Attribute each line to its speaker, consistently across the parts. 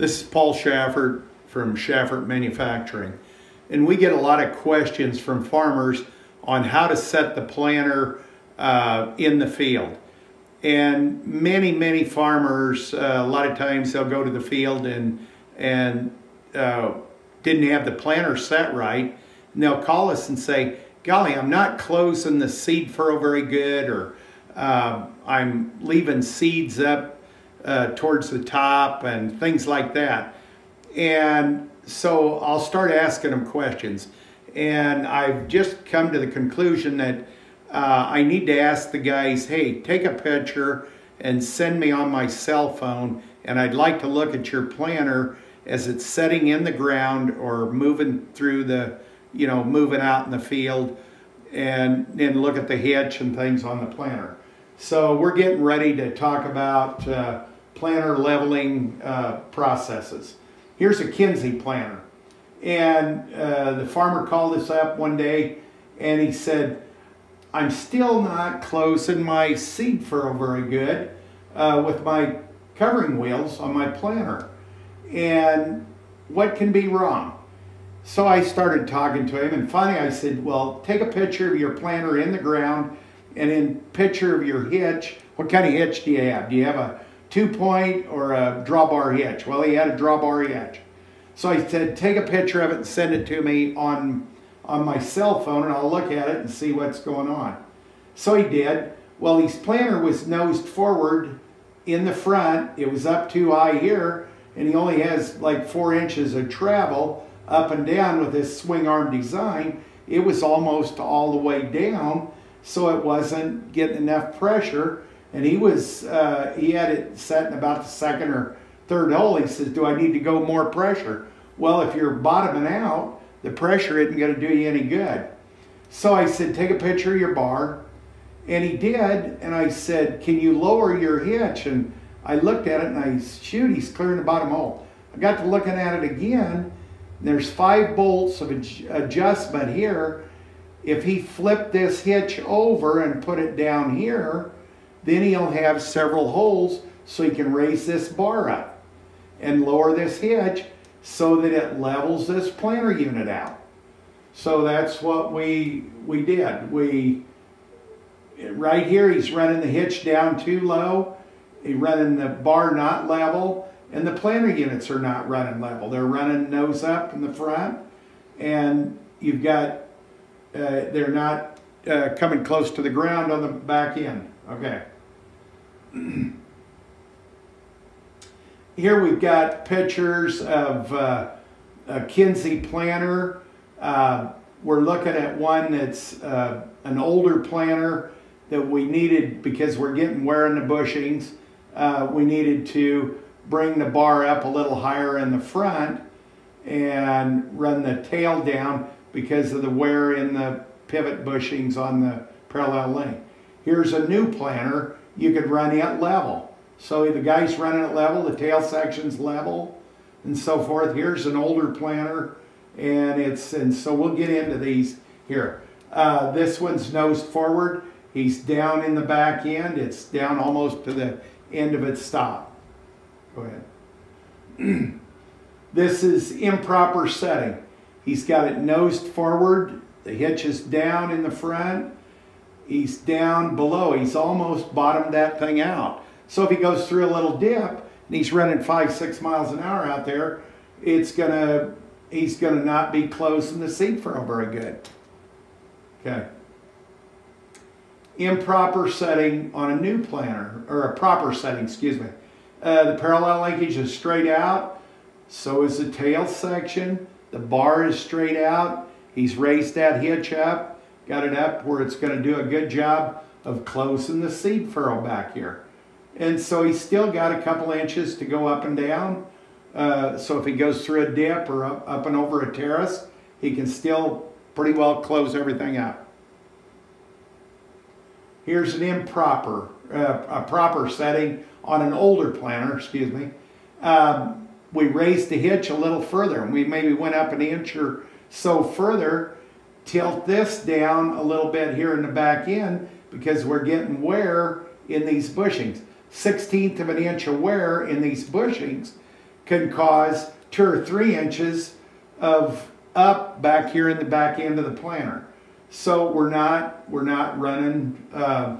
Speaker 1: This is Paul Schaffert from Schaffert Manufacturing. And we get a lot of questions from farmers on how to set the planter uh, in the field. And many, many farmers, uh, a lot of times they'll go to the field and, and uh, didn't have the planter set right. And they'll call us and say, golly, I'm not closing the seed furrow very good, or uh, I'm leaving seeds up uh, towards the top and things like that. And so I'll start asking them questions. And I've just come to the conclusion that uh, I need to ask the guys, hey, take a picture and send me on my cell phone. And I'd like to look at your planter as it's setting in the ground or moving through the, you know, moving out in the field and then look at the hitch and things on the planter. So we're getting ready to talk about uh, planter leveling uh, processes. Here's a Kinze planter. And uh, the farmer called us up one day and he said, I'm still not closing my seed furrow very good uh, with my covering wheels on my planter. And what can be wrong? So I started talking to him and finally I said, well, take a picture of your planter in the ground and then picture of your hitch. What kind of hitch do you have? Do you have a two point or a drawbar hitch? Well, he had a drawbar hitch. So I said, take a picture of it and send it to me on, on my cell phone and I'll look at it and see what's going on. So he did. Well, his planter was nosed forward in the front. It was up too high here and he only has like four inches of travel up and down with this swing arm design. It was almost all the way down so it wasn't getting enough pressure and he was uh, he had it set in about the second or third hole. He says, "Do I need to go more pressure?" Well, if you're bottoming out, the pressure isn't going to do you any good. So I said, "Take a picture of your bar," and he did. And I said, "Can you lower your hitch?" And I looked at it and I shoot, he's clearing the bottom hole. I got to looking at it again. There's five bolts of adjustment here. If he flipped this hitch over and put it down here, then he'll have several holes so he can raise this bar up and lower this hitch so that it levels this planter unit out. So that's what we we did. We right here he's running the hitch down too low. He's running the bar not level and the planter units are not running level. They're running nose up in the front and you've got uh, they're not uh, coming close to the ground on the back end. Okay. Here we've got pictures of uh, a Kinze planter. Uh, we're looking at one that's uh, an older planter that we needed because we're getting wear in the bushings. Uh, we needed to bring the bar up a little higher in the front and run the tail down because of the wear in the pivot bushings on the parallel link. Here's a new planter you could run it level. So the guy's running it level, the tail section's level, and so forth. Here's an older planter, and it's and so we'll get into these here. Uh, this one's nosed forward. He's down in the back end. It's down almost to the end of its stop. Go ahead. this is improper setting. He's got it nosed forward. The hitch is down in the front he's down below. He's almost bottomed that thing out. So if he goes through a little dip and he's running five, six miles an hour out there, it's gonna, he's gonna not be closing the seed furrow very good. Okay. Improper setting on a new planter, or a proper setting, excuse me. Uh, the parallel linkage is straight out, so is the tail section. The bar is straight out. He's raised that hitch up got it up where it's going to do a good job of closing the seed furrow back here. And so he's still got a couple inches to go up and down. Uh, so if he goes through a dip or up, up and over a terrace, he can still pretty well close everything up. Here's an improper, uh, a proper setting on an older planter, excuse me. Um, we raised the hitch a little further and we maybe went up an inch or so further tilt this down a little bit here in the back end because we're getting wear in these bushings. 16th of an inch of wear in these bushings can cause two or three inches of up back here in the back end of the planter. So we're not, we're not running, uh,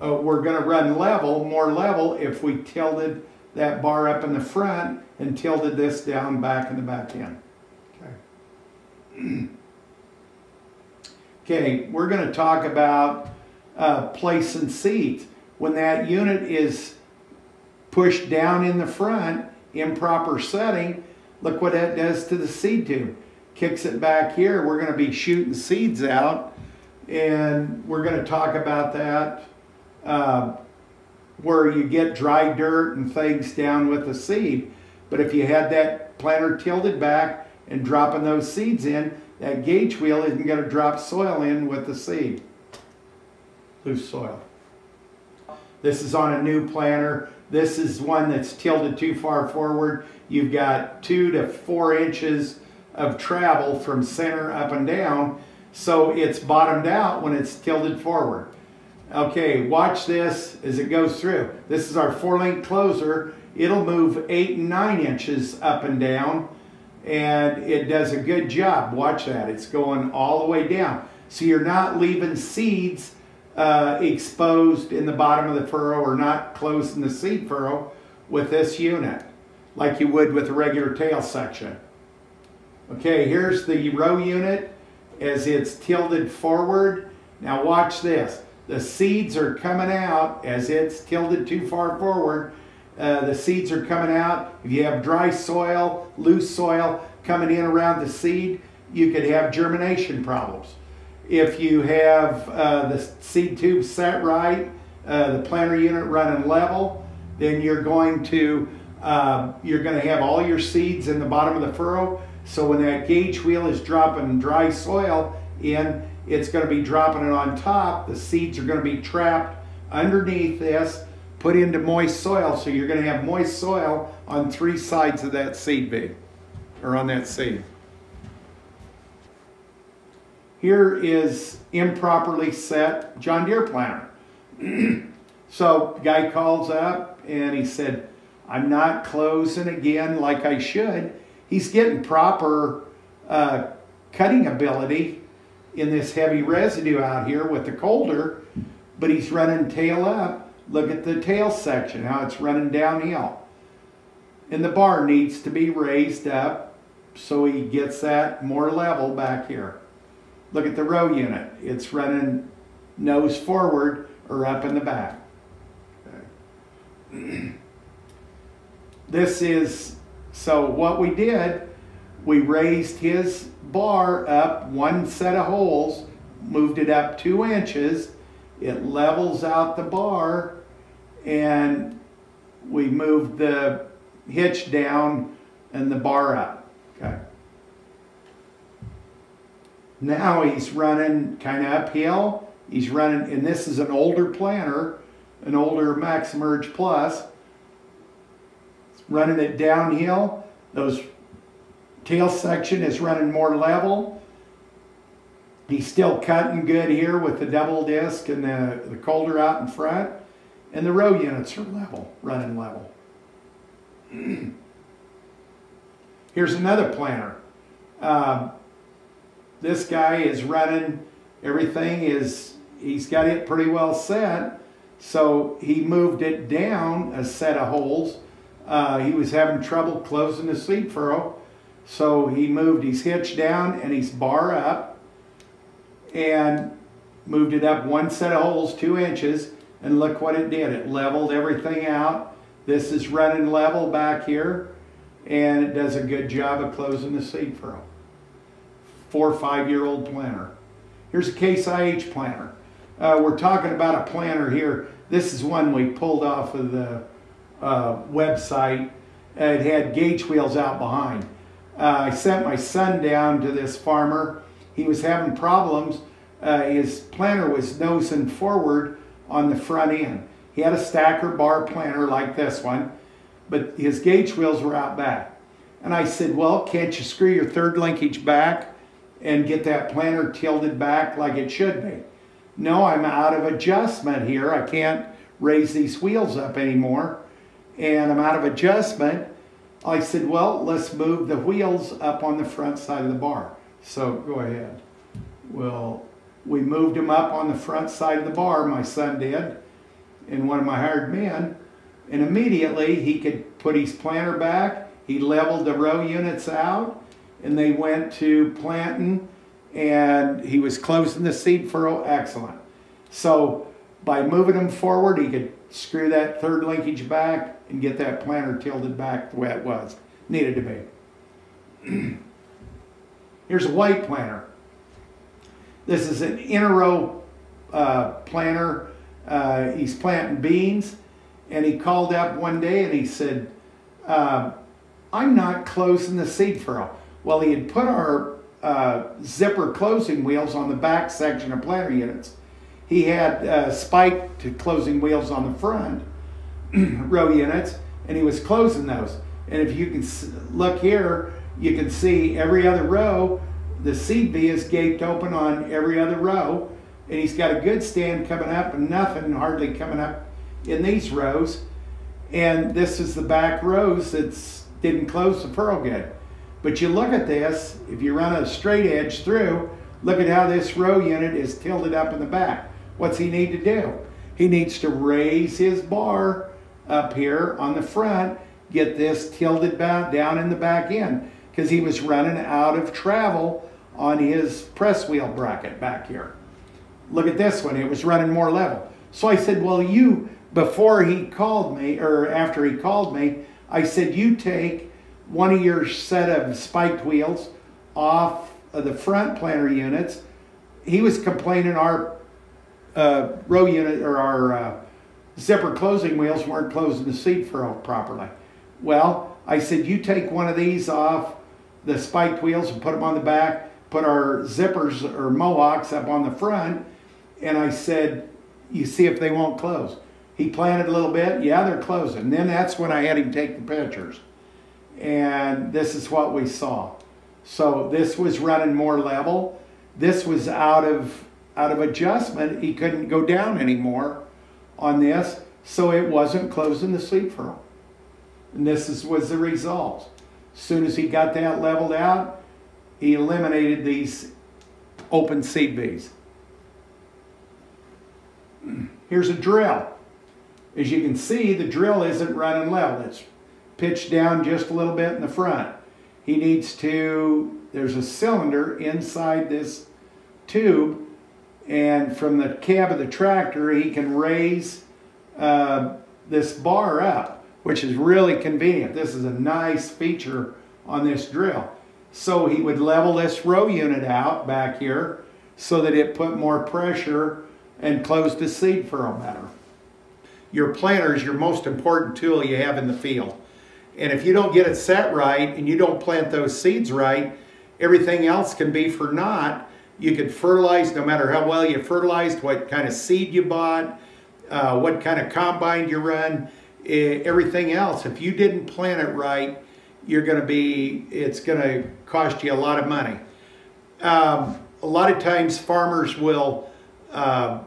Speaker 1: uh, we're gonna run level, more level if we tilted that bar up in the front and tilted this down back in the back end. Okay. okay, we're gonna talk about uh, and seats. When that unit is pushed down in the front, improper setting, look what that does to the seed tube kicks it back here. We're going to be shooting seeds out, and we're going to talk about that uh, where you get dry dirt and things down with the seed. But if you had that planter tilted back and dropping those seeds in, that gauge wheel isn't going to drop soil in with the seed. Loose soil. This is on a new planter. This is one that's tilted too far forward. You've got two to four inches of travel from center up and down, so it's bottomed out when it's tilted forward. Okay, watch this as it goes through. This is our four-link closer. It'll move eight and nine inches up and down, and it does a good job. Watch that. It's going all the way down. So you're not leaving seeds uh, exposed in the bottom of the furrow or not closing the seed furrow with this unit like you would with a regular tail section. Okay, here's the row unit as it's tilted forward. Now watch this. The seeds are coming out as it's tilted too far forward. Uh, the seeds are coming out. If you have dry soil, loose soil coming in around the seed, you could have germination problems. If you have uh, the seed tube set right, uh, the planter unit running level, then you're going to uh, you're going to have all your seeds in the bottom of the furrow so when that gauge wheel is dropping dry soil in, it's going to be dropping it on top. The seeds are going to be trapped underneath this, put into moist soil. So you're going to have moist soil on three sides of that seed bed, or on that seed. Here is improperly set John Deere planter. so guy calls up and he said, I'm not closing again like I should he's getting proper uh, cutting ability in this heavy residue out here with the coulter, but he's running tail up. Look at the tail section, how it's running downhill. And the bar needs to be raised up so he gets that more level back here. Look at the row unit. It's running nose forward or up in the back. Okay. this is so what we did, we raised his bar up one set of holes, moved it up two inches, it levels out the bar, and we move the hitch down and the bar up. Okay. Now he's running kind of uphill. He's running, and this is an older planter, an older MaxEmerge Plus running it downhill. Those tail section is running more level. He's still cutting good here with the double disc and the, the coulter out in front. And the row units are level, running level. Here's another planter. Um, this guy is running, everything is, he's got it pretty well set. So he moved it down a set of holes uh, he was having trouble closing the seed furrow. So he moved his hitch down and his bar up and moved it up one set of holes, two inches, and look what it did. It leveled everything out. This is running level back here, and it does a good job of closing the seed furrow. Four or five-year-old planter. Here's a Case IH planter. Uh, we're talking about a planter here. This is one we pulled off of the uh, website. It had gauge wheels out behind. Uh, I sent my son down to this farmer. He was having problems. Uh, his planter was nosing forward on the front end. He had a stacker bar planter like this one, but his gauge wheels were out back. And I said, well, can't you screw your third linkage back and get that planter tilted back like it should be? No, I'm out of adjustment here. I can't raise these wheels up anymore and I'm out of adjustment. I said, well, let's move the wheels up on the front side of the bar. So go ahead. Well, we moved him up on the front side of the bar, my son did, and one of my hired men, and immediately he could put his planter back, he leveled the row units out, and they went to planting, and he was closing the seed furrow, excellent. So by moving him forward, he could screw that third linkage back and get that planter tilted back the way it was, needed to be. Here's a white planter. This is an in-a-row uh, planter. Uh, he's planting beans, and he called up one day and he said, uh, I'm not closing the seed furrow. Well, he had put our uh, zipper closing wheels on the back section of planter units. He had uh, spiked closing wheels on the front row units, and he was closing those. And if you can look here, you can see every other row, the seed V is gaped open on every other row, and he's got a good stand coming up and nothing hardly coming up in these rows. And this is the back rows that's didn't close the furrow good. But you look at this, if you run a straight edge through, look at how this row unit is tilted up in the back. What's he need to do? He needs to raise his bar up here on the front, get this tilted down in the back end because he was running out of travel on his press wheel bracket back here. Look at this one, it was running more level. So I said, well, you, before he called me, or after he called me, I said, you take one of your set of spiked wheels off of the front planter units. He was complaining our uh, row unit or our uh, zipper closing wheels weren't closing the seed furrow properly. Well, I said, you take one of these off the spiked wheels and put them on the back, put our zippers or Mohawks up on the front, and I said, you see if they won't close. He planted a little bit, yeah, they're closing. And then that's when I had him take the pictures. And this is what we saw. So this was running more level. This was out of out of adjustment. He couldn't go down anymore on this, so it wasn't closing the seed furrow. And this is, was the result. As soon as he got that leveled out, he eliminated these open seed V's. Here's a drill. As you can see, the drill isn't running level. It's pitched down just a little bit in the front. He needs to, there's a cylinder inside this tube and from the cab of the tractor he can raise uh, this bar up which is really convenient. This is a nice feature on this drill. So he would level this row unit out back here so that it put more pressure and closed the seed furrow better. Your planter is your most important tool you have in the field. And if you don't get it set right and you don't plant those seeds right everything else can be for naught. You could fertilize no matter how well you fertilized, what kind of seed you bought, uh, what kind of combine you run, everything else. If you didn't plan it right, you're going to be, it's going to cost you a lot of money. Um, a lot of times farmers will, uh,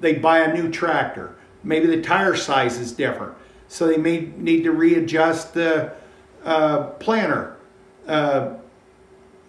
Speaker 1: they buy a new tractor. Maybe the tire size is different. So they may need to readjust the uh, planter uh,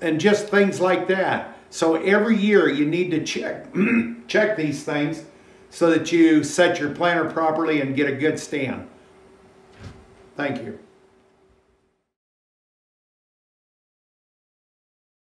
Speaker 1: and just things like that. So every year you need to check, check these things so that you set your planter properly and get a good stand. Thank you.